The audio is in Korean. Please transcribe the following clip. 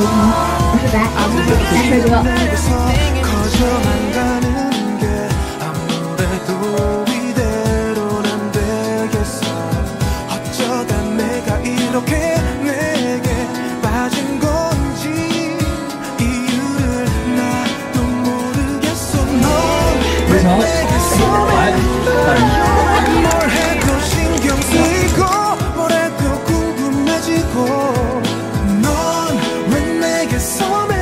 안 되겠어 어쩌다 내가 이렇게 so amazing.